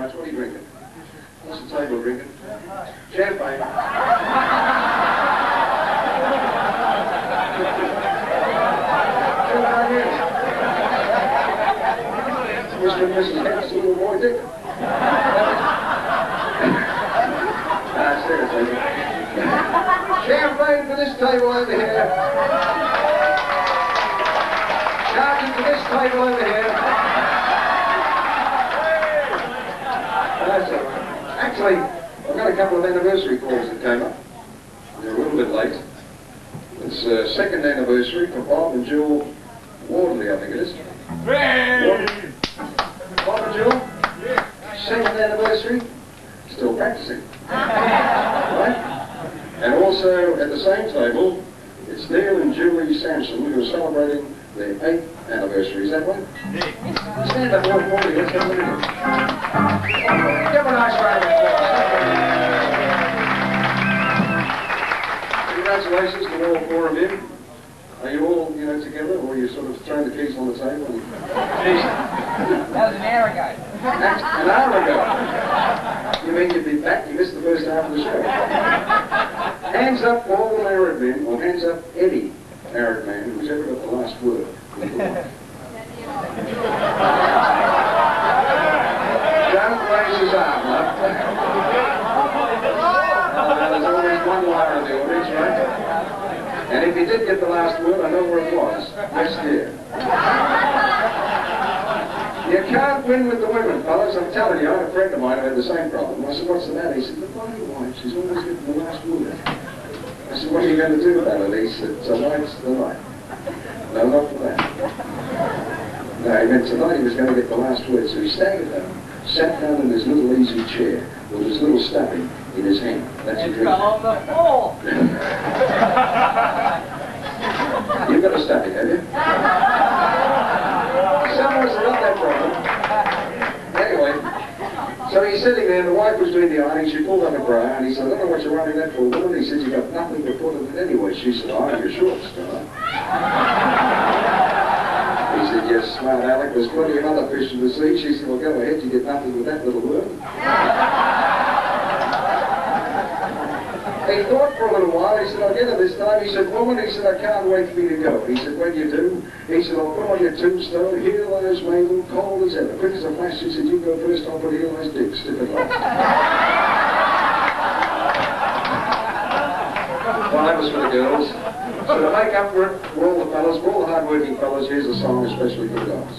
much. What are you drinking? What's the table drinking? Champagne. Mr. and Mrs. Hicks, little boy Dick. ah, seriously. Champagne for this table over here. Sergeant for this table over here. That's it. Actually, I've got a couple of anniversary calls that came up. They're a little bit late. It's uh, second anniversary for Bob and Jill Wardley, I think it is. Wardley. Bob and Jill, second anniversary, still practicing. right? And also at the same table, it's Neil and Julie Sampson who are celebrating their eighth anniversary. Is that right? Stand up, Ward Wardley. Let's have a look at. Give a nice round Congratulations to four of you. Are you all, you know, together, or are you sort of throwing the keys on the table? And... That was an hour ago. That's an hour ago. You mean you'd be back? You missed the first half of the show. Hands up all the married men, or hands up any married man who's ever got the last word. Don't raise his arm, love. There's always one liar in the audience, right? And if he did get the last word, I know where it was. Next year. You can't win with the women, fellas. I'm telling you, I had a friend of mine who had the same problem. I said, what's the matter? He said, the bloody wife, she's always getting the last word. I said, what are you going to do about it? He said, tonight's the night. No, not for that. No, he meant tonight he was going to get the last word. So he staggered down, sat down in his little easy chair with his little stuffing in his hand. That's a And drink. fell on the floor. You've got a stuffing, have you? Someone's got that problem. Anyway, so he's sitting there, and the wife was doing the ironing. She pulled up a bra, and he said, I don't know what you're running that for, woman. He said, "You've got nothing to put in it anyway. She said, oh, your shorts, don't I? He said, yes, smart Alec. There's plenty of other fish in the sea. She said, well, go ahead. You get nothing with that little worm. He thought for a little while. He said, I'll get it this time. He said, woman, he said, I can't wait for you to go. He said, when you do, he said, I'll put on your tombstone, here lies Mabel, cold as ever. Quick as a flash, he said, you go first, I'll put here lies Dick, stiff and well, that was for the girls. So to make up for it, for all the fellas, for all the hard-working fellas, here's a song especially for the guys.